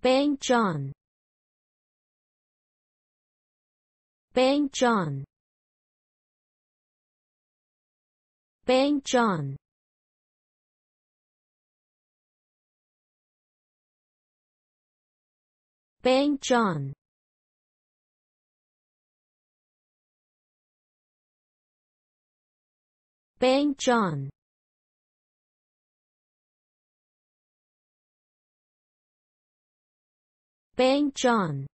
Bang John. Bang John. Bang John. Bang John. Bang John Bang John